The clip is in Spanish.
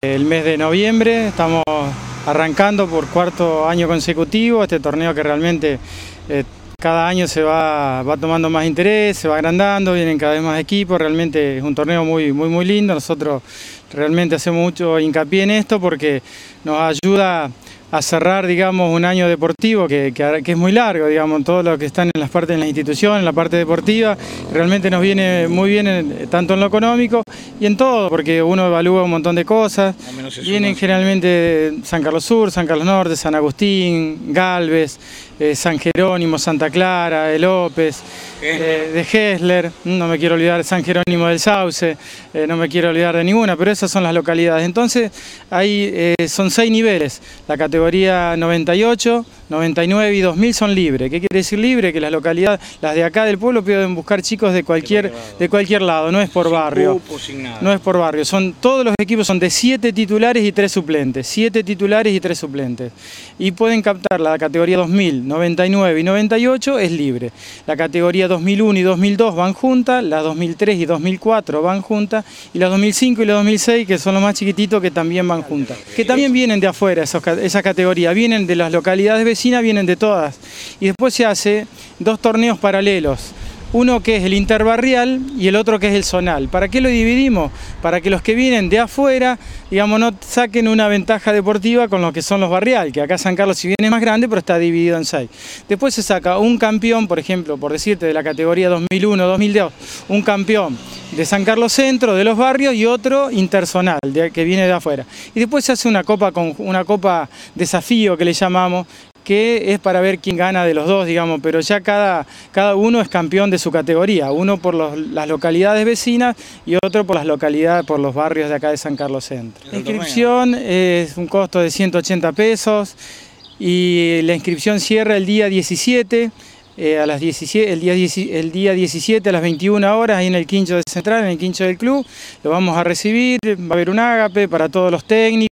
el mes de noviembre, estamos arrancando por cuarto año consecutivo, este torneo que realmente eh, cada año se va, va tomando más interés, se va agrandando, vienen cada vez más equipos, realmente es un torneo muy, muy, muy lindo, nosotros realmente hacemos mucho hincapié en esto porque nos ayuda a cerrar, digamos, un año deportivo que, es muy largo, digamos, todo lo que están en las partes de la institución, en la parte deportiva, realmente nos viene muy bien tanto en lo económico y en todo, porque uno evalúa un montón de cosas. Vienen generalmente San Carlos Sur, San Carlos Norte, San Agustín, Galvez, eh, San Jerónimo, Santa Clara, de López, eh, de Hessler, no me quiero olvidar de San Jerónimo del Sauce, eh, no me quiero olvidar de ninguna, pero esas son las localidades. Entonces, son seis niveles. La categoría 98, 99 y 2000 son libres. ¿Qué quiere decir libre? Que las localidades, las de acá del pueblo pueden buscar chicos de cualquier, de cualquier lado, no es por barrio. No es por barrio, son, todos los equipos son de 7 titulares y 3 suplentes. 7 titulares y 3 suplentes. Y pueden captar la categoría 2000, 99 y 98 es libre. La categoría 2001 y 2002 van juntas, la 2003 y 2004 van juntas y la 2005 y la 2006 que son los más chiquititos que también van juntas. Que también vienen de afuera esa categoría, vienen de las localidades vecinas, vienen de todas. Y después se hace dos torneos paralelos uno que es el interbarrial y el otro que es el zonal. ¿Para qué lo dividimos? Para que los que vienen de afuera, digamos, no saquen una ventaja deportiva con lo que son los barrial, que acá San Carlos si bien es más grande, pero está dividido en seis. Después se saca un campeón, por ejemplo, por decirte, de la categoría 2001-2002, un campeón de San Carlos Centro, de los barrios, y otro interzonal, que viene de afuera. Y después se hace una copa, con, una copa desafío que le llamamos, que es para ver quién gana de los dos, digamos, pero ya cada, cada uno es campeón de su categoría, uno por las localidades vecinas y otro por las localidades, por los barrios de acá de San Carlos Centro. La inscripción es un costo de 180 pesos y la inscripción cierra el día 17, eh, a las 17, el, día, el día 17 a las 21 horas ahí en el quincho de Central, en el quincho del club, lo vamos a recibir, va a haber un ágape para todos los técnicos.